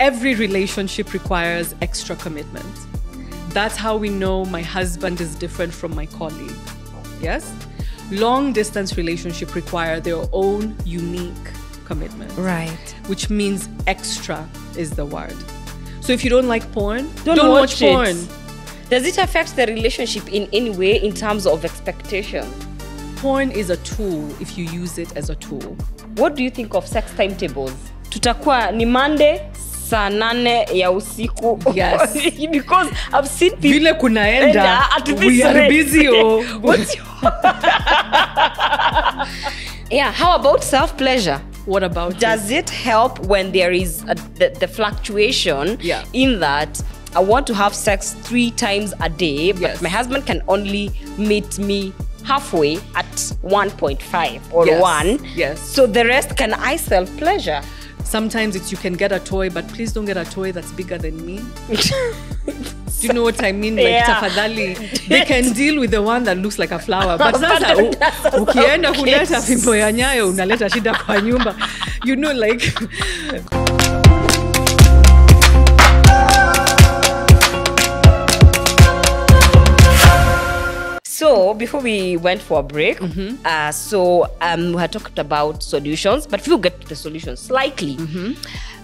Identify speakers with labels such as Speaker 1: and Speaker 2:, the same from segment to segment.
Speaker 1: every relationship requires extra commitment. That's how we know my husband is different from my colleague. Yes? Long distance relationship require their own unique commitment.
Speaker 2: Right.
Speaker 1: Which means extra is the word. So if you don't like porn,
Speaker 2: Don't
Speaker 1: don't,
Speaker 2: watch
Speaker 1: watch,
Speaker 2: it.
Speaker 1: porn.
Speaker 2: Does it affect the relationship in any way in terms of expectation?
Speaker 1: Porn is a tool if you use it as a tool.
Speaker 2: What do you think of sex timetables? Tutakuwa ni Monday saa nane ya usiku.
Speaker 1: Yes.
Speaker 2: because I've seen people
Speaker 1: Vile kunaenda, we are busy. Oh.
Speaker 2: What's your... yeah, how about self pleasure?
Speaker 1: What about?
Speaker 2: Does it help when there is a, the, the fluctuation
Speaker 1: Yeah.
Speaker 2: in that I want to have sex three times a day, but
Speaker 1: Yes.
Speaker 2: my husband can only meet me halfway at 1.5 or
Speaker 1: Yes.
Speaker 2: 1.
Speaker 1: Yes.
Speaker 2: So the rest can I self pleasure?
Speaker 1: Sometimes it's you can get a toy, but please don't get a toy that's bigger than me. Do you know what I mean? Like
Speaker 2: Yeah.
Speaker 1: tafadhali, they can deal with the one that looks like a flower. But sasa ukienda kuleta fimbo ya nyayo unaleta shida kwa nyumba. You know like
Speaker 2: So before we went for a break,
Speaker 1: Mm-hmm.
Speaker 2: uh, so um, we had talked about solutions, but we'll get to the solutions slightly.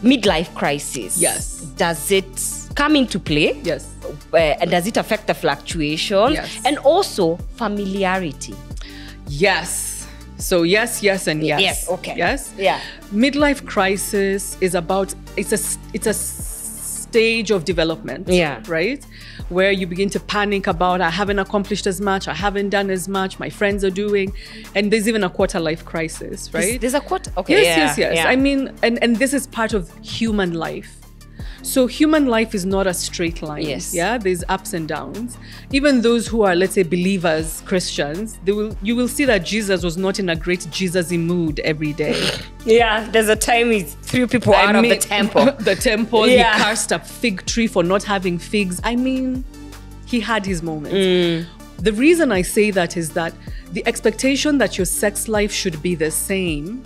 Speaker 2: Midlife crisis.
Speaker 1: Mm-hmm. Yes.
Speaker 2: Does it come into play?
Speaker 1: yes.
Speaker 2: Uh, and does it affect the fluctuation?
Speaker 1: Yes.
Speaker 2: And also familiarity.
Speaker 1: Yes. So yes, yes, and yes.
Speaker 2: Yes, okay.
Speaker 1: Yes.
Speaker 2: Yeah.
Speaker 1: Midlife crisis is about it's a it's a stage of development.
Speaker 2: Yeah.
Speaker 1: Right. Where you begin to panic about I haven't accomplished as much, I haven't done as much, my friends are doing, and there's even a quarter life crisis, right?
Speaker 2: There's a quarter. Okay.
Speaker 1: yes,
Speaker 2: yeah,
Speaker 1: yes, yes.
Speaker 2: yeah.
Speaker 1: I mean, and and this is part of human life. So human life is not a straight line.
Speaker 2: Yes.
Speaker 1: Yeah, there's ups and downs. Even those who are, let's say, believers, Christians, they will you will see that Jesus was not in a great Jesus-y mood every day.
Speaker 2: yeah. There's a time he threw people
Speaker 1: I
Speaker 2: out of the temple.
Speaker 1: the temple.
Speaker 2: Yeah.
Speaker 1: He cursed a fig tree for not having figs. I mean, he had his moments.
Speaker 2: Mm.
Speaker 1: The reason I say that is that the expectation that your sex life should be the same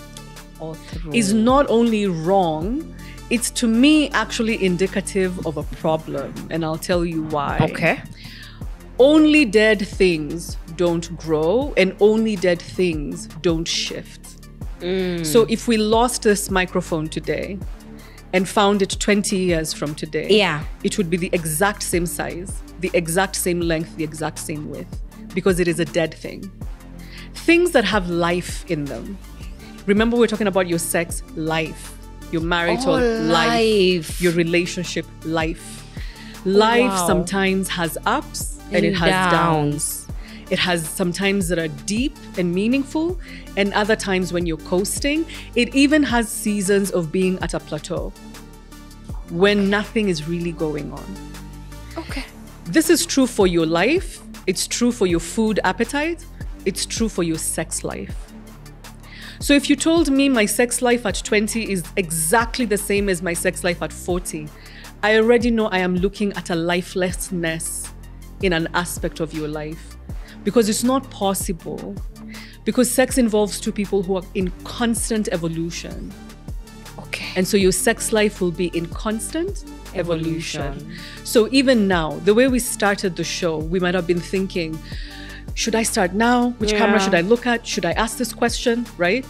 Speaker 1: is not only wrong, it's to me actually indicative of a problem. And I'll tell you why.
Speaker 2: okay.
Speaker 1: Only dead things don't grow, and only dead things don't shift. Mm. So if we lost this microphone today and found it 20 years from today,
Speaker 2: Yeah.
Speaker 1: it would be the exact same size, the exact same length, the exact same width, because it is a dead thing. Things that have life in them. Remember, we're talking about your sex life, your marital
Speaker 2: Oh, life.
Speaker 1: your relationship life. Oh, life
Speaker 2: wow.
Speaker 1: sometimes has ups and, it has
Speaker 2: downs.
Speaker 1: downs. It has sometimes that are deep and meaningful, and other times when you're coasting. It even has seasons of being at a plateau when nothing is really going on.
Speaker 2: Okay.
Speaker 1: This is true for your life, it's true for your food appetite, it's true for your sex life. So if you told me my sex life at 20 is exactly the same as my sex life at 40, I already know I am looking at a lifelessness in an aspect of your life because it's not possible. Because sex involves two people who are in constant evolution.
Speaker 2: Okay.
Speaker 1: And so your sex life will be in constant evolution.
Speaker 2: Evolution.
Speaker 1: So even now, the way we started the show, we might have been thinking, should I start now? Which camera should I look at? Should I ask this question? Right?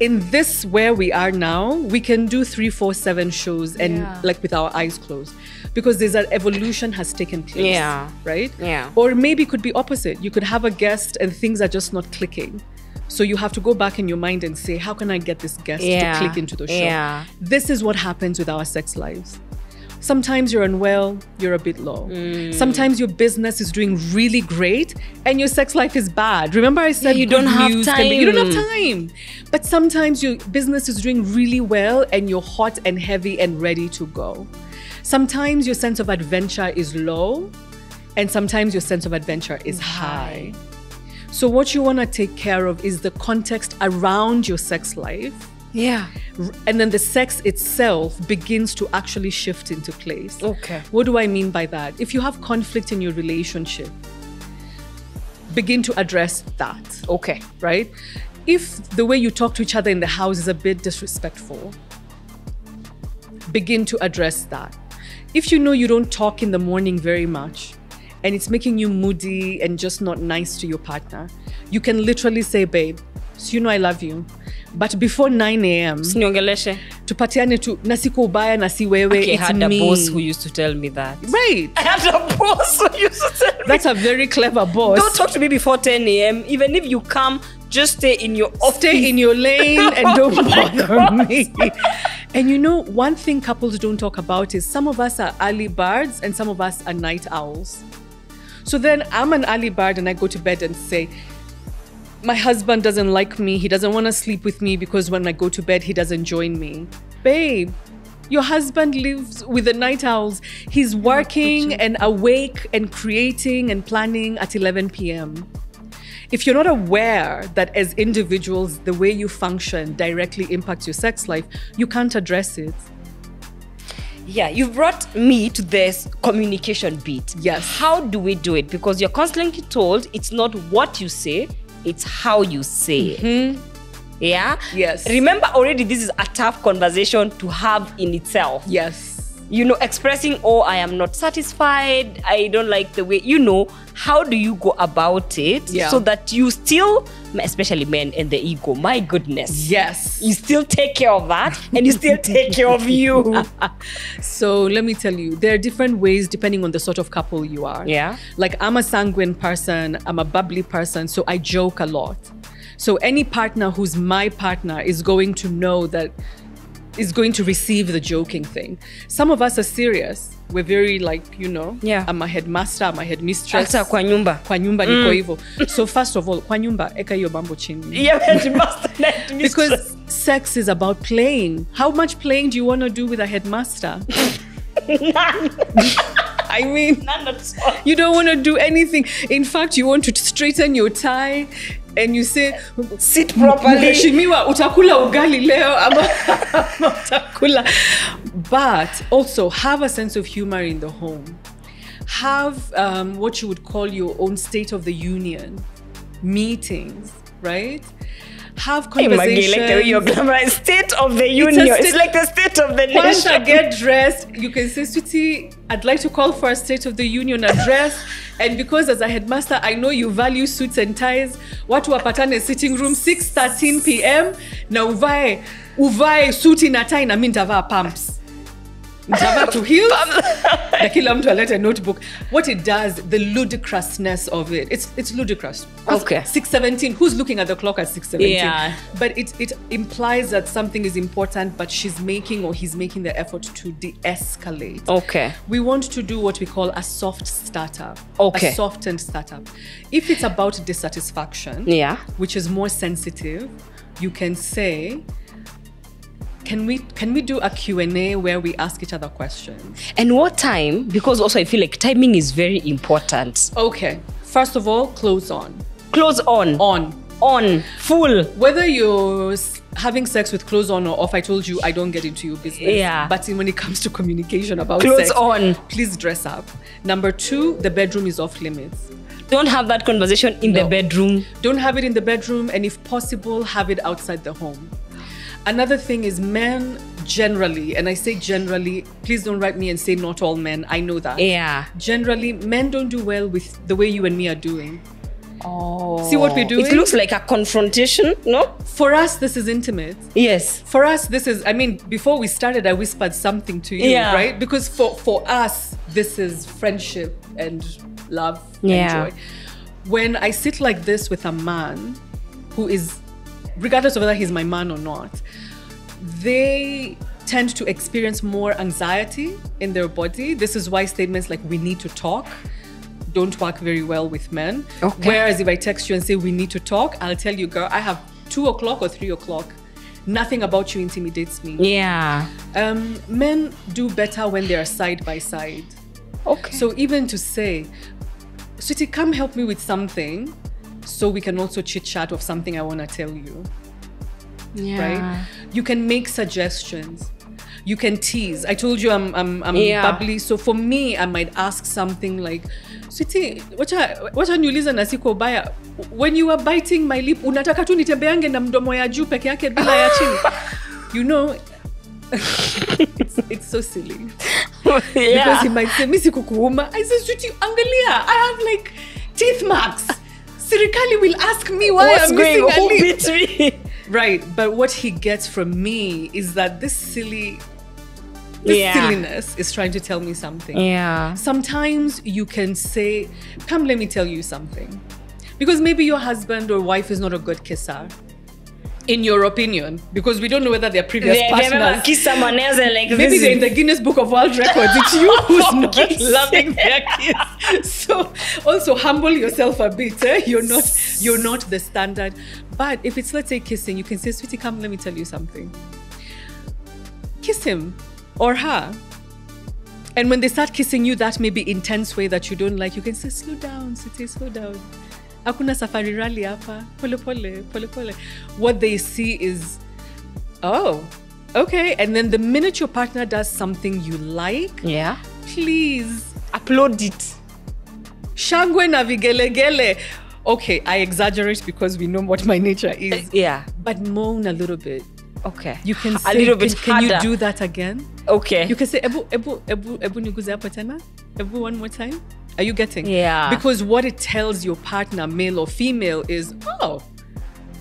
Speaker 1: In this where we are now, we can do three, four, seven shows and
Speaker 2: Yeah.
Speaker 1: like with our eyes closed. Because there's an evolution has taken place.
Speaker 2: Yeah.
Speaker 1: Right?
Speaker 2: Yeah.
Speaker 1: Or maybe it could be opposite. You could have a guest and things are just not clicking. So you have to go back in your mind and say, how can I get this guest
Speaker 2: Yeah.
Speaker 1: to click into the show?
Speaker 2: Yeah.
Speaker 1: This is what happens with our sex lives. Sometimes you're unwell, you're a bit low.
Speaker 2: Mm.
Speaker 1: Sometimes your business is doing really great and your sex life is bad. Remember, I said
Speaker 2: you don't have
Speaker 1: can be- you don't have
Speaker 2: time.
Speaker 1: time. But sometimes your business is doing really well and you're hot and heavy and ready to go. Sometimes your sense of adventure is low, and sometimes your sense of adventure is high. So, what you want to take care of is the context around your sex life
Speaker 2: Yeah.
Speaker 1: and then the sex itself begins to actually shift into place.
Speaker 2: Okay.
Speaker 1: What do I mean by that? If you have conflict in your relationship, begin to address that,
Speaker 2: Okay.
Speaker 1: right? If the way you talk to each other in the house is a bit disrespectful, begin to address that. If you know you don't talk in the morning very much and it's making you moody and just not nice to your partner, you can literally say, babe, so you know I love you. But before 9 a.m.,
Speaker 2: Siniongeleshe.
Speaker 1: tupatiane tu na siko ubaya na si wewe,
Speaker 2: Okay,
Speaker 1: it's
Speaker 2: had
Speaker 1: me.
Speaker 2: a boss who used to tell me that.
Speaker 1: right.
Speaker 2: I had a boss who used to tell me
Speaker 1: That's a very clever boss.
Speaker 2: Don't talk to me before 10 a.m. Even if you come, just stay in your office.
Speaker 1: Stay in your lane and oh don't
Speaker 2: Oh
Speaker 1: bother me. And you know, one thing couples don't talk about is some of us are early birds and some of us are night owls. So then I'm an early bird and I go to bed and say, my husband doesn't like me. He doesn't want to sleep with me because when I go to bed, he doesn't join me. Babe, your husband lives with the night owls. He's working and awake and creating and planning at 11 p.m. If you're not aware that as individuals, the way you function directly impacts your sex life, you can't address it.
Speaker 2: Yeah, you brought me to this communication bit.
Speaker 1: Yes.
Speaker 2: How do we do it? Because you're constantly told it's not what you say, it's how you say it. Mm-hmm. Yeah?
Speaker 1: Yes.
Speaker 2: Remember, already, this is a tough conversation to have in itself.
Speaker 1: Yes.
Speaker 2: You know, expressing, oh, I am not satisfied, I don't like the way, you know, how do you go about it
Speaker 1: Yeah.
Speaker 2: so that you still, especially men and the ego, my goodness.
Speaker 1: Yes.
Speaker 2: You still take care of that and you still take care of you.
Speaker 1: So let me tell you, there are different ways depending on the sort of couple you are.
Speaker 2: Yeah.
Speaker 1: Like I'm a sanguine person, I'm a bubbly person, so I joke a lot. So any partner who's my partner is going to know that is going to receive the joking thing. Some of us are serious. We're very like, you know,
Speaker 2: Yeah.
Speaker 1: I'm a headmaster, I'm a headmistress.
Speaker 2: Hata kwa nyumba.
Speaker 1: Kwa nyumba niko mm. hivyo. So first of all, kwa nyumba eka hiyo mambo chini.
Speaker 2: Yeah, headmaster headmistress.
Speaker 1: Because sex is about playing. How much playing do you want to do with a headmaster? I mean,
Speaker 2: None at all.
Speaker 1: you don't want to do anything. In fact, you want to straighten your tie and you say,
Speaker 2: Sit properly.
Speaker 1: Mheshimiwa, utakula ugali leo ama ama utakula. But also have a sense of humor in the home. Have um, what you would call your own state of the union meetings, right? Have
Speaker 2: Hey, Maggie, like the
Speaker 1: conversations.
Speaker 2: glamorous. State of the union. It's,
Speaker 1: state-
Speaker 2: like the state of the
Speaker 1: Once I get dressed, you can say, Sweetie, I'd like to call for a State of the Union address. and because as a headmaster, I know you value suits and ties, watu wapatane sitting room 6:13 p.m. na uvae uvae suti na tie na mi nitavaa pumps. Nitavaa to heels na kila mtu alete notebook. What it does, the ludicrousness of it, it's it's ludicrous.
Speaker 2: Okay.
Speaker 1: 6:17. Who's looking at the clock at 6:17?
Speaker 2: Yeah.
Speaker 1: But it it implies that something is important, but she's making or he's making the effort to de-escalate.
Speaker 2: Okay.
Speaker 1: We want to do what we call a soft startup.
Speaker 2: Okay.
Speaker 1: A softened startup. If it's about dissatisfaction,
Speaker 2: Yeah.
Speaker 1: which is more sensitive, you can say, can we can we do a Q&A where we ask each other questions?
Speaker 2: And what time? Because also I feel like timing is very important.
Speaker 1: Okay. First of all, clothes on.
Speaker 2: Clothes on.
Speaker 1: On.
Speaker 2: On. Full.
Speaker 1: Whether you're having sex with clothes on or off, I told you I don't get into your business.
Speaker 2: Yeah.
Speaker 1: But when it comes to communication about
Speaker 2: Clothes
Speaker 1: sex,
Speaker 2: on.
Speaker 1: please dress up. Number two, the bedroom is off limits.
Speaker 2: Don't have that conversation in the bedroom.
Speaker 1: Don't have it in the bedroom, and if possible, have it outside the home. Another thing is men generally, and I say generally, please don't write me and say not all men. I know that.
Speaker 2: Yeah.
Speaker 1: Generally, men don't do well with the way you and me are doing.
Speaker 2: Oh.
Speaker 1: See what we're doing?
Speaker 2: It looks like a confrontation, no?
Speaker 1: For us, this is intimate.
Speaker 2: Yes.
Speaker 1: For us, this is, I mean, before we started, I whispered something to you,
Speaker 2: Yeah.
Speaker 1: right? Because for, for us, this is friendship and love
Speaker 2: Yeah.
Speaker 1: and joy. When I sit like this with a man who is, regardless of whether he's my man or not, they tend to experience more anxiety in their body. This is why statements like we need to talk don't work very well with men.
Speaker 2: Okay.
Speaker 1: Whereas if I text you and say we need to talk, I'll tell you, girl, I have two o'clock or three o'clock. Nothing about you intimidates me.
Speaker 2: Yeah.
Speaker 1: Um, men do better when they are side by side.
Speaker 2: Okay.
Speaker 1: So even to say, sweetie, come help me with something, so we can also chit chat of something I want to tell you,
Speaker 2: yeah.
Speaker 1: right? You can make suggestions. You can tease. I told you I'm I'm, I'm
Speaker 2: Yeah.
Speaker 1: bubbly, so for me, I might ask something like, sweetie, wacha wacha niulize na siko baya. When you are biting my lip, unataka tu nitembeange na mdomo ya juu peke yake bila ya chini. You know, it's, it's so silly because he might say i say sweetie angalia i have like teeth marks sirikali will ask me why
Speaker 2: What's
Speaker 1: i'm
Speaker 2: going
Speaker 1: missing lip
Speaker 2: Beat me.
Speaker 1: right but what he gets from me is that this silly this
Speaker 2: Yeah.
Speaker 1: silliness is trying to tell me something
Speaker 2: Yeah.
Speaker 1: sometimes you can say, Come, let me tell you something. Because maybe your husband or wife is not a good kisser. In your opinion, because we don't know whether they're previous
Speaker 2: They, they
Speaker 1: partners.
Speaker 2: kiss someone else and like
Speaker 1: Maybe they're in the Guinness Book of World Records. It's you who's not
Speaker 2: Kissing.
Speaker 1: loving their kiss. So also humble yourself a bit. Eh? You're not you're not the standard. But if it's let's say kissing, you can say, sweetie, come, let me tell you something. Kiss him or her. And when they start kissing you that maybe intense way that you don't like, you can say, slow down, sweetie, slow down. Hakuna safari rali hapa. Pole pole, pole pole. What they see is, oh, okay. And then the minute your partner does something you like,
Speaker 2: Yeah.
Speaker 1: please,
Speaker 2: Upload it.
Speaker 1: shangwe na vigelegele. Okay, I exaggerate because we know what my nature is.
Speaker 2: Yeah.
Speaker 1: But moan a little bit.
Speaker 2: Okay.
Speaker 1: You can say, a
Speaker 2: little bit
Speaker 1: can, can you do that again?
Speaker 2: Okay.
Speaker 1: You can say, ebu, ebu, ebu, ebu niguze hapa tena? Ebu one more time? Are you getting?
Speaker 2: Yeah.
Speaker 1: Because what it tells your partner, male or female, is, oh,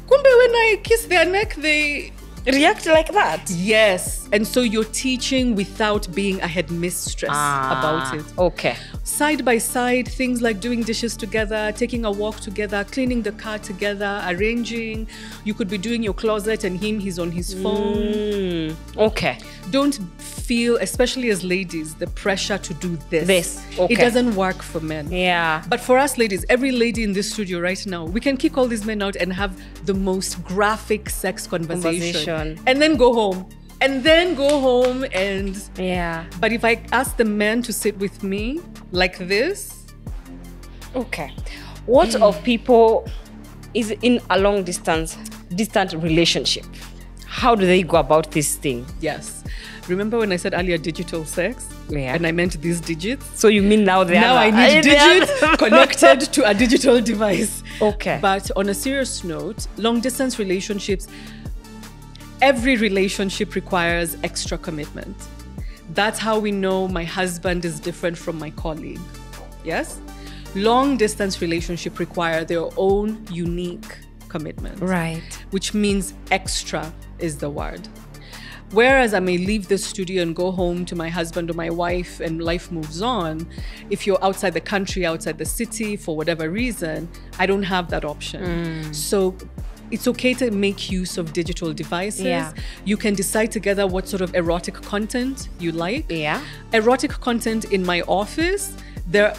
Speaker 1: kumbe when I kiss their neck, they...
Speaker 2: react like that.
Speaker 1: Yes. And so you're teaching without being a headmistress about it.
Speaker 2: Okay.
Speaker 1: Side by side, things like doing dishes together, taking a walk together, cleaning the car together, arranging. You could be doing your closet and him, he's on his phone.
Speaker 2: Mm, okay.
Speaker 1: don't feel, especially as ladies, the pressure to do this.
Speaker 2: This, okay.
Speaker 1: It doesn't work for men.
Speaker 2: Yeah.
Speaker 1: But for us ladies, every lady in this studio right now, we can kick all these men out and have the most graphic sex conversation.
Speaker 2: Conversation.
Speaker 1: And then go home. And then go home and.
Speaker 2: Yeah.
Speaker 1: But if I ask the man to sit with me like this,
Speaker 2: Okay. What hmm. of people is in a long distance distant relationship? How do they go about this thing?
Speaker 1: yes. Remember when I said earlier digital sex?
Speaker 2: Yeah.
Speaker 1: And I meant these digits?
Speaker 2: So you mean now they are
Speaker 1: now I need digits connected to a digital device.
Speaker 2: Okay.
Speaker 1: But on a serious note, long distance relationships, every relationship requires extra commitment. That's how we know my husband is different from my colleague. Yes? Long distance relationship require their own unique commitment
Speaker 2: Right.
Speaker 1: which means extra is the word. Whereas I may leave the studio and go home to my husband or my wife and life moves on, if you're outside the country, outside the city, for whatever reason, I don't have that option. Mm. So it's okay to make use of digital devices.
Speaker 2: Yeah.
Speaker 1: You can decide together what sort of erotic content you like.
Speaker 2: Yeah.
Speaker 1: Erotic content in my office, there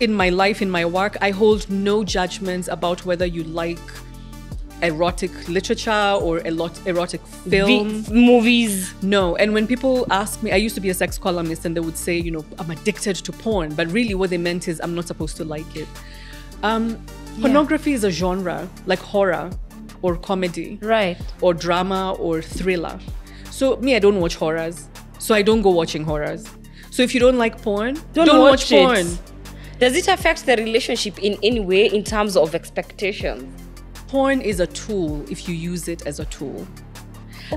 Speaker 1: in my life, in my work, I hold no judgments about whether you like erotic literature or a lot erotic film.
Speaker 2: Vi- movies.
Speaker 1: no, and when people ask me, I used to be a sex columnist, and they would say, you know, I'm addicted to porn, but really what they meant is I'm not supposed to like it. Um, pornography is a genre like horror or comedy
Speaker 2: Right.
Speaker 1: or drama or thriller. So me, I don't watch horrors, so I don't go watching horrors. So if you don't like porn, don't, watch,
Speaker 2: it.
Speaker 1: porn.
Speaker 2: Does it affect the relationship in any way in terms of expectations?
Speaker 1: porn is a tool if you use it as a tool.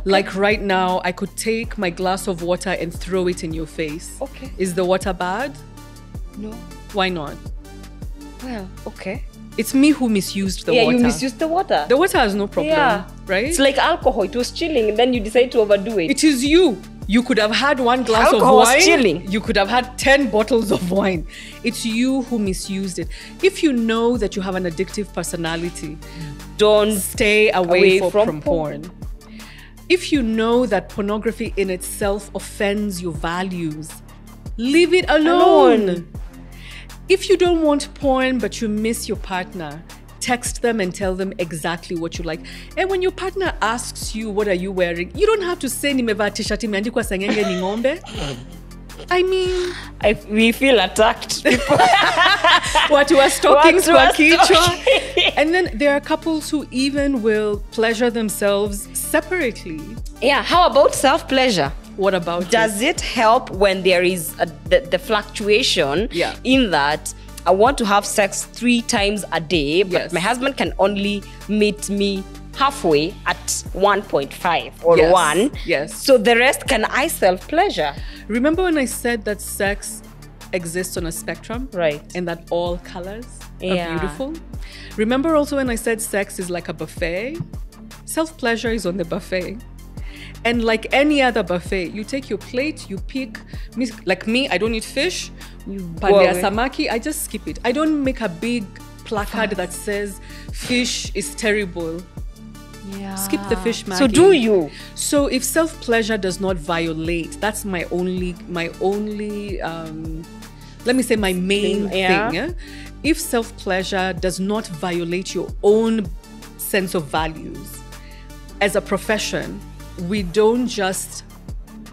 Speaker 1: Like right now, I could take my glass of water and throw it in your face.
Speaker 2: Okay.
Speaker 1: Is the water bad?
Speaker 2: No.
Speaker 1: Why not?
Speaker 2: Well, okay.
Speaker 1: It's me who misused the
Speaker 2: yeah,
Speaker 1: water.
Speaker 2: you misused the water.
Speaker 1: the water has no problem,
Speaker 2: yeah.
Speaker 1: right?
Speaker 2: It's like alcohol. It was chilling, and then you decide to overdo it.
Speaker 1: it is you. You could have had one glass
Speaker 2: Alcohol
Speaker 1: of
Speaker 2: was
Speaker 1: wine.
Speaker 2: chilling.
Speaker 1: You could have had 10 bottles of wine. It's you who misused it. If you know that you have an addictive personality,
Speaker 2: Don't
Speaker 1: stay away,
Speaker 2: Away from
Speaker 1: from,
Speaker 2: porn.
Speaker 1: porn. If you know that pornography in itself offends your values, leave it alone.
Speaker 2: Alone.
Speaker 1: If you don't want porn but you miss your partner, text them and tell them exactly what you like. And when your partner asks you what are you wearing, you don't have to say nimevaa t-shirt imeandikwa sengenge ni ng'ombe. I mean,
Speaker 2: I, we feel attacked. what
Speaker 1: watu wa stockings
Speaker 2: Watu
Speaker 1: kwa
Speaker 2: wa
Speaker 1: And then there are couples who even will pleasure themselves separately.
Speaker 2: yeah. How about self pleasure?
Speaker 1: What about it?
Speaker 2: Does it help when there is a, the, the fluctuation
Speaker 1: Yeah.
Speaker 2: in that I want to have sex three times a day, but
Speaker 1: Yes.
Speaker 2: my husband can only meet me halfway at 1.5 or
Speaker 1: Yes,
Speaker 2: 1.
Speaker 1: yes.
Speaker 2: So the rest can I self pleasure?
Speaker 1: Remember when I said that sex exists on a spectrum?
Speaker 2: Right.
Speaker 1: And that all colors
Speaker 2: Yeah.
Speaker 1: are beautiful? Remember also when I said sex is like a buffet? Self pleasure is on the buffet. And like any other buffet, you take your plate, you pick. Like me, I don't eat fish. Pandea samaki, I just skip it. I don't make a big placard that says fish is terrible.
Speaker 2: Yeah.
Speaker 1: Skip the fish, Maggie.
Speaker 2: So do you?
Speaker 1: So if self pleasure does not violate, that's my only my only um, let me say my main
Speaker 2: Thing, yeah.
Speaker 1: thing. yeah? If self pleasure does not violate your own sense of values, as a profession, we don't just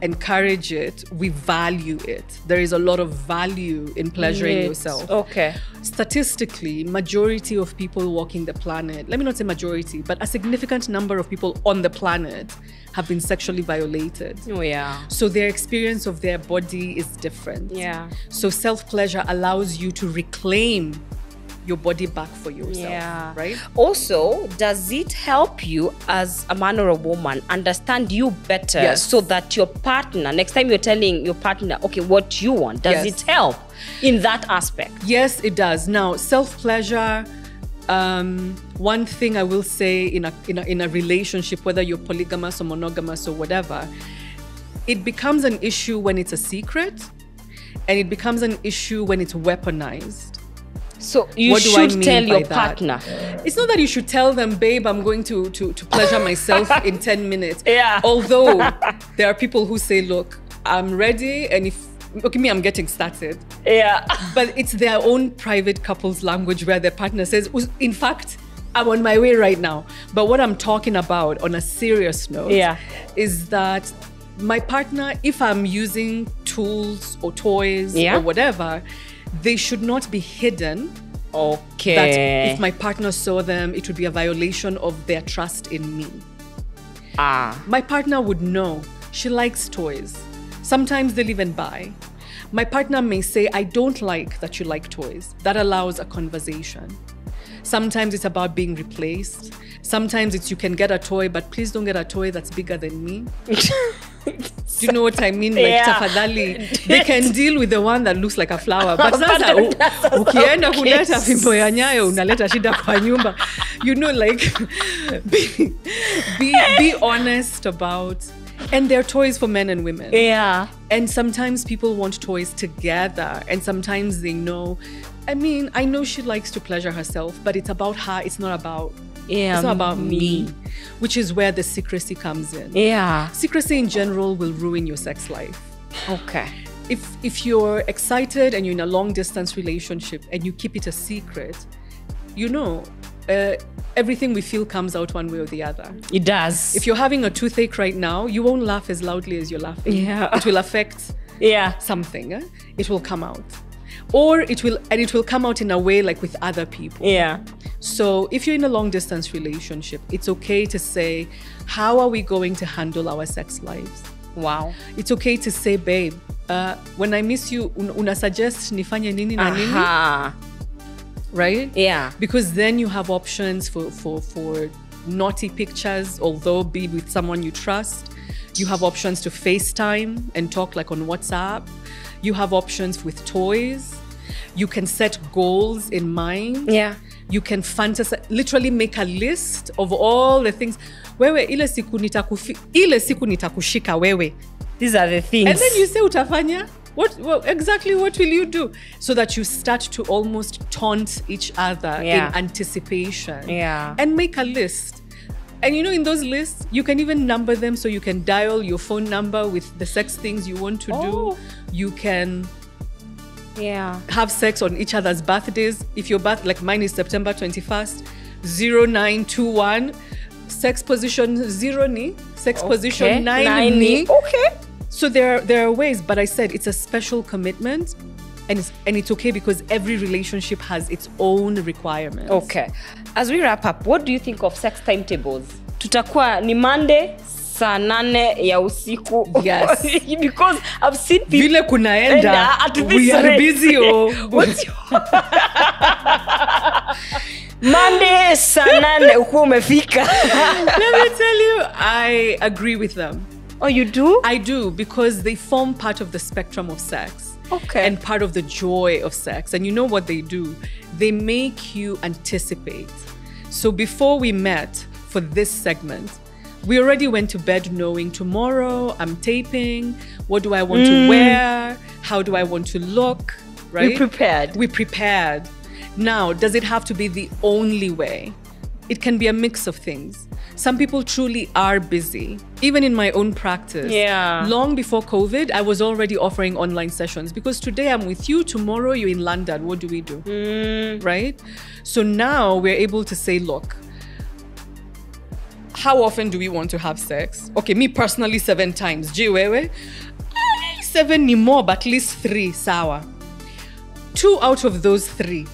Speaker 1: encourage it, we value it. There is a lot of value in pleasuring
Speaker 2: Yes.
Speaker 1: yourself
Speaker 2: Okay.
Speaker 1: statistically majority of people walking the planet let me not say majority but a significant number of people on the planet have been sexually violated
Speaker 2: Oh yeah.
Speaker 1: so their experience of their body is different
Speaker 2: Yeah.
Speaker 1: so self-pleasure allows you to reclaim your body back for yourself
Speaker 2: Yeah.
Speaker 1: right
Speaker 2: Also, does it help you as a man or a woman understand you better
Speaker 1: Yes.
Speaker 2: so that your partner, next time you're telling your partner, okay, what you want, does
Speaker 1: Yes.
Speaker 2: it help in that aspect?
Speaker 1: Yes, it does. Now, self pleasure. Um, one thing I will say in a, in a in a relationship, whether you're polygamous or monogamous or whatever, it becomes an issue when it's a secret, and it becomes an issue when it's weaponized.
Speaker 2: So you
Speaker 1: What do I
Speaker 2: should
Speaker 1: mean
Speaker 2: tell your
Speaker 1: that?
Speaker 2: partner.
Speaker 1: It's not that you should tell them, babe, I'm going to to, to pleasure myself in 10 minutes.
Speaker 2: Yeah.
Speaker 1: Although there are people who say, look, I'm ready, and if okay, me, I'm getting started.
Speaker 2: Yeah.
Speaker 1: But it's their own private couple's language where their partner says, in fact, I'm on my way right now. But what I'm talking about on a serious note
Speaker 2: Yeah.
Speaker 1: is that my partner, if I'm using tools or toys
Speaker 2: Yeah.
Speaker 1: or whatever, they should not be hidden.
Speaker 2: Okay.
Speaker 1: That if my partner saw them, it would be a violation of their trust in me.
Speaker 2: ah.
Speaker 1: My partner would know she likes toys. Sometimes they'll even buy. My partner may say, I don't like that you like toys. That allows a conversation. Sometimes it's about being replaced. Sometimes it's you can get a toy, but please don't get a toy that's bigger than me. Do you know what I mean? Like
Speaker 2: Yeah.
Speaker 1: tafadhali, they can deal with the one that looks like a flower. But sasa ukienda kuleta fimbo ya nyayo unaleta shida kwa nyumba. You know, like be, be, be honest about and they're toys for men and women.
Speaker 2: Yeah.
Speaker 1: And sometimes people want toys together, and sometimes they know. I mean, I know she likes to pleasure herself, but it's about her. It's not about.
Speaker 2: Yeah,
Speaker 1: It's not about me,
Speaker 2: me.
Speaker 1: which is where the secrecy comes in.
Speaker 2: Yeah.
Speaker 1: Secrecy in general will ruin your sex life.
Speaker 2: Okay.
Speaker 1: If if you're excited and you're in a long distance relationship and you keep it a secret, you know, uh, everything we feel comes out one way or the other.
Speaker 2: It does.
Speaker 1: If you're having a toothache right now, you won't laugh as loudly as you're laughing.
Speaker 2: Yeah.
Speaker 1: It will affect
Speaker 2: yeah.
Speaker 1: something. eh? It will come out. Or it will and it will come out in a way like with other people.
Speaker 2: Yeah.
Speaker 1: So if you're in a long distance relationship, it's okay to say, how are we going to handle our sex lives?
Speaker 2: Wow.
Speaker 1: It's okay to say, babe, uh, when I miss you, un- una suggest nifanye nini na nini,
Speaker 2: Aha.
Speaker 1: right?
Speaker 2: Yeah.
Speaker 1: because then you have options for for for naughty pictures although be with someone you trust you have options to facetime and talk like on whatsapp you have options with toys you can set goals in mind
Speaker 2: Yeah.
Speaker 1: you can fantasize literally make a list of all the things wewe ile siku nitakufi, ile siku nitakushika wewe
Speaker 2: These are the things.
Speaker 1: and then you say utafanya what well, exactly what will you do so that you start to almost taunt each other
Speaker 2: Yeah.
Speaker 1: in anticipation
Speaker 2: Yeah.
Speaker 1: and make a list and you know in those lists you can even number them so you can dial your phone number with the sex things you want to
Speaker 2: Oh.
Speaker 1: do you can
Speaker 2: yeah.
Speaker 1: have sex on each other's birthdays if your birth like mine is september 21st 0921 sex position zero ni sex position nine,
Speaker 2: Nine.
Speaker 1: ni
Speaker 2: Okay.
Speaker 1: so there are, there are ways, but I said it's a special commitment, and it's and it's okay because every relationship has its own requirements.
Speaker 2: Okay. As we wrap up, what do you think of sex timetables? Tutakuwa ni Monday saa nane ya usiku.
Speaker 1: Yes.
Speaker 2: because I've seen people
Speaker 1: Vile kunaenda, we are busy. Oh.
Speaker 2: Monday saa nane ukuwa umefika
Speaker 1: Let me tell you, I agree with them.
Speaker 2: oh you do
Speaker 1: I do because they form part of the spectrum of sex.
Speaker 2: Okay.
Speaker 1: And part of the joy of sex. And you know what they do? They make you anticipate. So before we met for this segment, we already went to bed knowing tomorrow I'm taping. What do I want to mm. wear? How do I want to look? Right?
Speaker 2: We prepared.
Speaker 1: We prepared. Now, does it have to be the only way? It can be a mix of things. Some people truly are busy. Even in my own practice.
Speaker 2: Yeah.
Speaker 1: Long before COVID, I was already offering online sessions because today I'm with you, tomorrow you're in London. What do we do? Mm. Right? So now we're able to say, look, how often do we want to have sex? Okay, me personally, seven times. Jiwewe, wewe? Seven ni more, but at least three, sawa. Two out of those three.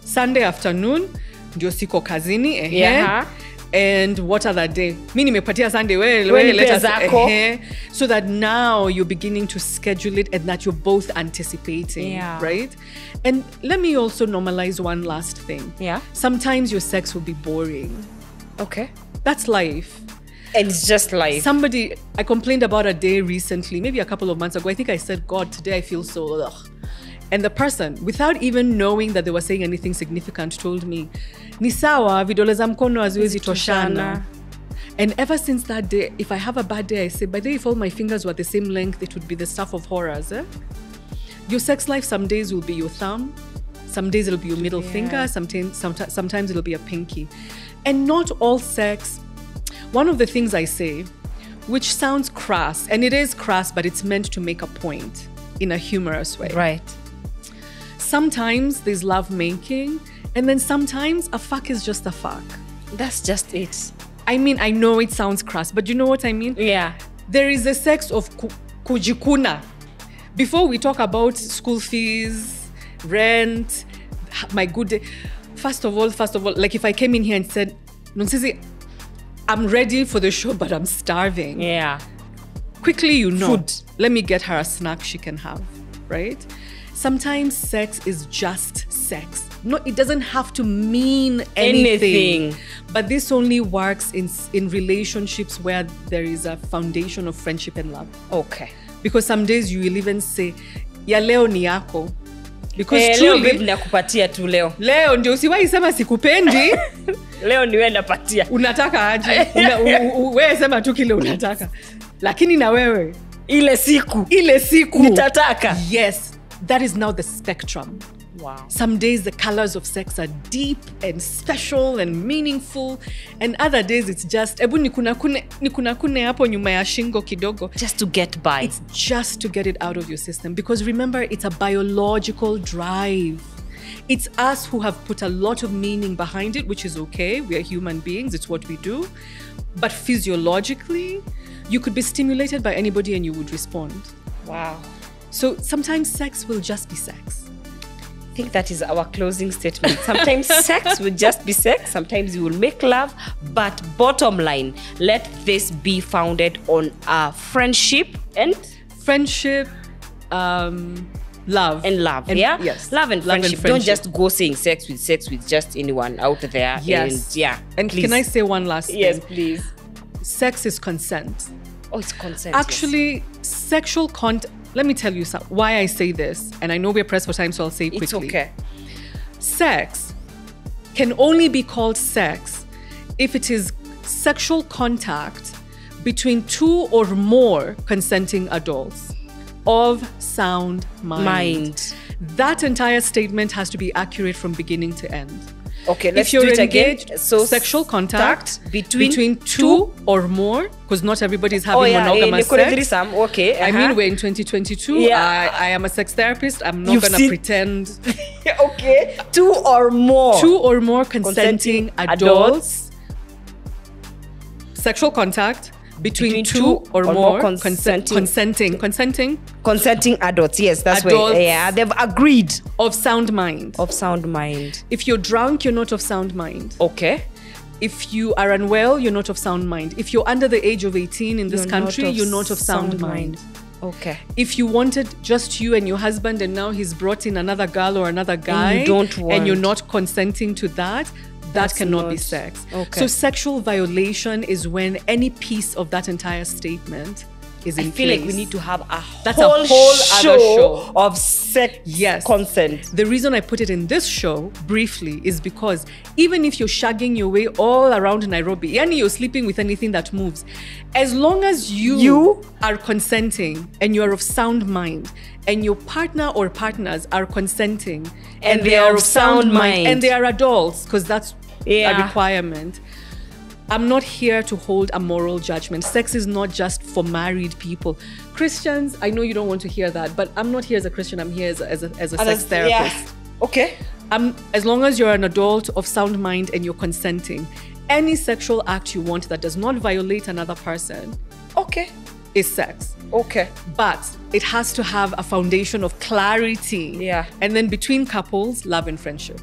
Speaker 1: Sunday afternoon, ndio siko kazini, ehe.
Speaker 2: Yeah.
Speaker 1: And what other day? Mi nimepatia Sunday, we,
Speaker 2: We
Speaker 1: let us, ehe. So that now you're beginning to schedule it and that you're both anticipating,
Speaker 2: Yeah.
Speaker 1: right? And let me also normalize one last thing.
Speaker 2: Yeah.
Speaker 1: Sometimes your sex will be boring.
Speaker 2: okay
Speaker 1: That's life.
Speaker 2: and it's just life
Speaker 1: Somebody, I complained about a day recently, maybe a couple of months ago. I think I said, God, today I feel so ugh. And the person, without even knowing that they were saying anything significant, told me, ni sawa, vidole za mkono haziwezi toshana. And ever since that day, if I have a bad day, I say, by the way, if all my fingers were the same length, it would be the stuff of horrors. Eh? Your sex life, some days will be your thumb, some days it'll be your middle finger, sometimes, sometimes, sometimes it'll be a pinky. And not all sex. One of the things I say, which sounds crass, and it is crass, but it's meant to make a point in a humorous way.
Speaker 2: right
Speaker 1: Sometimes there's love making, and then sometimes a fuck is just a fuck.
Speaker 2: that's just it
Speaker 1: I mean, I know it sounds crass, but you know what I mean?
Speaker 2: yeah
Speaker 1: There is a sex of ku- kujikuna. Before we talk about school fees, rent, my good day. First of all, first of all, like if I came in here and said, Nonsizi, I'm ready for the show, but I'm starving.
Speaker 2: yeah
Speaker 1: Quickly, you know,
Speaker 2: Food.
Speaker 1: let me get her a snack she can have, right? Sometimes sex is just sex. No, it doesn't have to mean anything.
Speaker 2: Anything.
Speaker 1: But this only works in in relationships where there is a foundation of friendship and love.
Speaker 2: okay
Speaker 1: Because some days you will even say, ya leo ni yako. Because
Speaker 2: Eh,
Speaker 1: truly,
Speaker 2: nakupatia tu leo.
Speaker 1: Leo ndio usiwahi sema sikupendi.
Speaker 2: Leo niwe napatia.
Speaker 1: Unataka aje? Una, wewe sema tu kile unataka. Lakini na wewe.
Speaker 2: Ile siku.
Speaker 1: Ile siku.
Speaker 2: Nitataka.
Speaker 1: Yes that is now the spectrum
Speaker 2: wow.
Speaker 1: some days the colors of sex are deep and special and meaningful and other days it's just ebu nikunakune nikunakune hapo nyuma ya shingo kidogo.
Speaker 2: Just to get by.
Speaker 1: It's just to get it out of your system because remember it's a biological drive. It's us who have put a lot of meaning behind it which is okay. We are human beings. It's what we do. But physiologically you could be stimulated by anybody and you would respond.
Speaker 2: Wow.
Speaker 1: So sometimes sex will just be sex
Speaker 2: I think that is our closing statement. Sometimes sex will just be sex, sometimes you will make love, but bottom line, let this be founded on a friendship and
Speaker 1: friendship um love
Speaker 2: and love.
Speaker 1: And-
Speaker 2: yeah?
Speaker 1: yes
Speaker 2: Love and
Speaker 1: Love and
Speaker 2: friendship. Don't just go saying sex with sex with just anyone out there.
Speaker 1: yes
Speaker 2: And yeah.
Speaker 1: and
Speaker 2: please.
Speaker 1: can i say one last
Speaker 2: Yes,
Speaker 1: thing
Speaker 2: please.
Speaker 1: sex is consent
Speaker 2: Oh, it's consent. yes.
Speaker 1: actually sexual content let me tell you why i say this and i know we're pressed for time so i'll say it quickly
Speaker 2: it's okay.
Speaker 1: sex can only be called sex if it is sexual contact between two or more consenting adults of sound mind.
Speaker 2: Mind.
Speaker 1: That entire statement has to be accurate from beginning to end.
Speaker 2: Okay, let's
Speaker 1: if you're
Speaker 2: do it again. So
Speaker 1: sexual contact,
Speaker 2: between
Speaker 1: between two or more, because not everybody is having
Speaker 2: Oh yeah,
Speaker 1: monogamous sex.
Speaker 2: threesome. Okay.
Speaker 1: I
Speaker 2: uh-huh.
Speaker 1: mean, we're in 2022.
Speaker 2: Yeah.
Speaker 1: I, I am a sex therapist. I'm not
Speaker 2: You've
Speaker 1: gonna
Speaker 2: seen-
Speaker 1: pretend
Speaker 2: okay. Two or more.
Speaker 1: two or more consenting,
Speaker 2: Consenting
Speaker 1: adults, sexual contact between,
Speaker 2: Between
Speaker 1: two, or, more, consen-
Speaker 2: consenting-
Speaker 1: consenting consenting
Speaker 2: consenting adults. Yes, that's where
Speaker 1: Adults.
Speaker 2: yeah, they've agreed
Speaker 1: of sound mind.
Speaker 2: of sound mind.
Speaker 1: If you're drunk, you're not of sound mind.
Speaker 2: Okay.
Speaker 1: If you are unwell, you're not of sound mind. If you're under the age of 18 in this
Speaker 2: You're
Speaker 1: country,
Speaker 2: not
Speaker 1: you're not of sound, mind.
Speaker 2: Okay.
Speaker 1: If you wanted just you and your husband and now he's brought in another girl or another guy
Speaker 2: don't want.
Speaker 1: and you're not consenting to that, that
Speaker 2: That's
Speaker 1: cannot be sex.
Speaker 2: Okay.
Speaker 1: So sexual violation is when any piece of that entire statement is in
Speaker 2: I feel like we need to have a
Speaker 1: That's a
Speaker 2: whole,
Speaker 1: whole
Speaker 2: show,
Speaker 1: other show.
Speaker 2: of sex
Speaker 1: Yes.
Speaker 2: consent.
Speaker 1: The reason I put it in this show briefly is because even if you're shagging your way all around Nairobi, and you're sleeping with anything that moves, as long as you,
Speaker 2: You?
Speaker 1: are consenting and you're of sound mind, and your partner or partners are consenting
Speaker 2: And they are of sound mind.
Speaker 1: and they are adults, because that's
Speaker 2: Yeah.
Speaker 1: a requirement. I'm not here to hold a moral judgment. Sex is not just for married people. Christians, I know you don't want to hear that, but I'm not here as a Christian. I'm here as a, as a, as a sex
Speaker 2: Others-
Speaker 1: therapist.
Speaker 2: Yeah. Okay.
Speaker 1: Um, as long as you're an adult of sound mind and you're consenting, any sexual act you want that does not violate another person
Speaker 2: Okay.
Speaker 1: is sex.
Speaker 2: Okay.
Speaker 1: But it has to have a foundation of clarity.
Speaker 2: Yeah.
Speaker 1: And then between couples, love and friendship.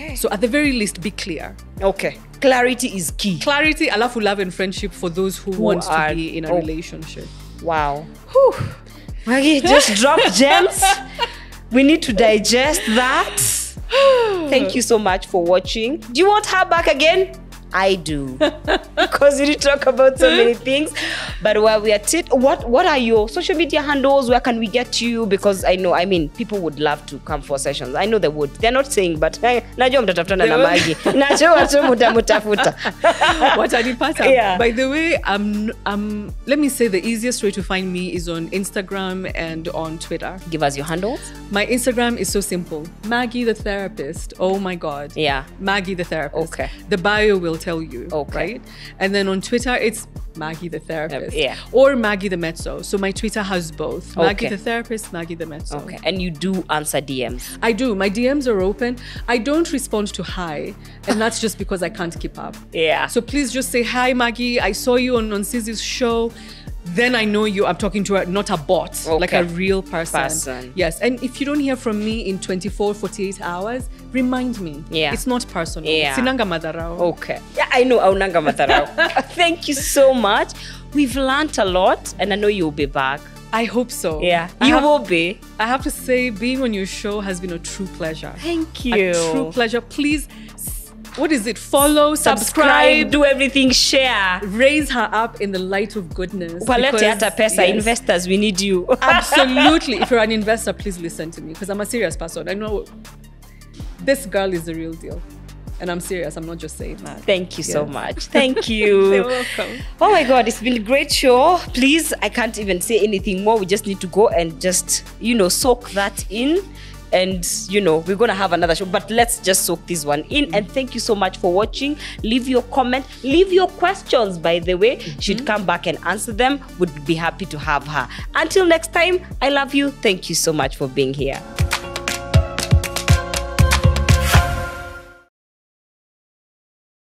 Speaker 2: Okay.
Speaker 1: So at the very least, be clear.
Speaker 2: okay. Clarity is key.
Speaker 1: Clarity, alafu love for love and friendship for those who, want
Speaker 2: are-
Speaker 1: to be in a
Speaker 2: oh.
Speaker 1: relationship.
Speaker 2: Wow. Whew. Maggie just dropped gems. We need to digest that. Thank you so much for watching. Do you want her back again? I do. because we did talk about so many things. But while we are at it, what what are your social media handles? Where can we get you? Because I know, I mean, people would love to come for sessions. I know they would. They're not saying, but najua mtatafutana na Maggie. Najua tu mutamutafuta.
Speaker 1: Watanipata.
Speaker 2: Yeah.
Speaker 1: By the way, um, um, let me say the easiest way to find me is on Instagram and on Twitter.
Speaker 2: Give us your handles.
Speaker 1: My Instagram is so simple Maggie the therapist. Oh my God.
Speaker 2: Yeah.
Speaker 1: Maggie the therapist.
Speaker 2: Okay.
Speaker 1: The bio will tell you.
Speaker 2: Okay.
Speaker 1: Right? And then on Twitter, it's Maggie the therapist.
Speaker 2: yeah.
Speaker 1: Or Maggie the Mezzo. So my Twitter has both Maggie
Speaker 2: Okay.
Speaker 1: the therapist, Maggie the Mezzo.
Speaker 2: Okay. And you do answer DMs.
Speaker 1: I do. My DMs are open. I don't respond to hi, and that's just because I can't keep up.
Speaker 2: Yeah.
Speaker 1: So please just say hi, Maggie. I saw you on Nonsizi's show. Then I know you. I'm talking to a, not a bot, like a real person.
Speaker 2: Person.
Speaker 1: Yes. And if you don't hear from me in 24, 48 hours, remind me.
Speaker 2: Yeah.
Speaker 1: It's not personal.
Speaker 2: Yeah.
Speaker 1: Sinanga madarao.
Speaker 2: Okay. Yeah, I know aunanga matarao. Thank you so much. We've learned a lot and I know you'll be back.
Speaker 1: I hope so.
Speaker 2: Yeah.
Speaker 1: I
Speaker 2: you
Speaker 1: have,
Speaker 2: will be.
Speaker 1: I have to say, being on your show has been a true pleasure.
Speaker 2: Thank
Speaker 1: A true pleasure. Please, what is it? Follow, subscribe,
Speaker 2: do everything, share.
Speaker 1: raise her up in the light of goodness.
Speaker 2: Walete hata pesa
Speaker 1: yes,
Speaker 2: investors we need you.
Speaker 1: Absolutely. if you're an investor, please listen to me because I'm a serious person. I know this girl is the real deal. And I'm serious. I'm not just saying that.
Speaker 2: Thank you so much. Thank you.
Speaker 1: You're welcome.
Speaker 2: Oh my god, it's been a great show. Please, I can't even say anything more. We just need to go and just, you know, soak that in. And you know, we're gonna have another show, but let's just soak this one in. And thank you so much for watching. Leave your comment, leave your questions, by the way. Mm-hmm. She'd come back and answer them. Would be happy to have her. Until next time, I love you. Thank you so much for being here.